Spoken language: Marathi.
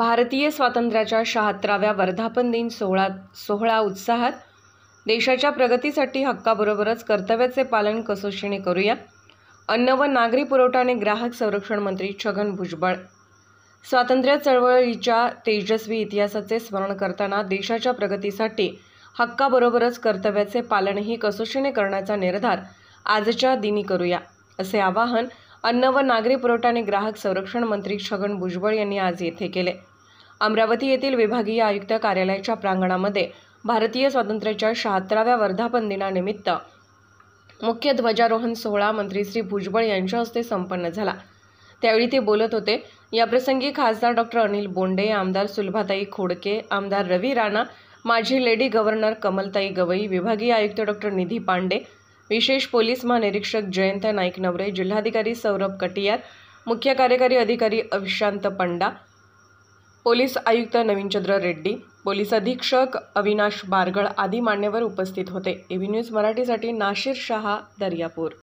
भारतीय स्वातंत्र्याच्या शहात्तराव्या वर्धापन दिन सोहळा सोहळा उत्साहात देशाच्या प्रगतीसाठी हक्काबरोबरच कर्तव्याचे पालन कसोशीने करूया. अन्न व नागरी पुरवठा आणि ग्राहक संरक्षण मंत्री छगन भुजबळ. स्वातंत्र्य चळवळीच्या तेजस्वी इतिहासाचे स्मरण करताना देशाच्या प्रगतीसाठी हक्काबरोबरच कर्तव्याचे पालनही कसोशीने करण्याचा निर्धार आजच्या दिनी करूया असे आवाहन अन्न व नागरी पुरवठा आणि ग्राहक संरक्षण मंत्री छगन भुजबळ यांनी आज येथे केले. अमरावती येथील विभागीय आयुक्त कार्यालयाच्या प्रांगणामध्ये भारतीय स्वातंत्र्याच्या शहात्तराव्या वर्धापन दिनानिमित्त मुख्य ध्वजारोहण सोहळा मंत्री श्री भुजबळ यांच्या हस्ते संपन्न झाला. त्यावेळी ते बोलत होते याप्रसंगी खासदार डॉक्टर अनिल बोंडे आमदार सुलभाताई खोडके आमदार रवी राणा माजी लेडी गव्हर्नर कमलताई गवई विभागीय आयुक्त डॉक्टर निधी पांडे विशेष पोलीस महानिरीक्षक जयंत नाईक नवरे जिल्हाधिकारी सौरभ कटियार मुख्य कार्यकारी अधिकारी अविशांत पंडा पोलीस आयुक्त नवीनचंद्र रेड्डी पोलीस अधीक्षक अविनाश बारगळ आदी मान्यवर उपस्थित होते. एव्ही न्यूज मराठीसाठी नाशिर शहा दर्यापूर.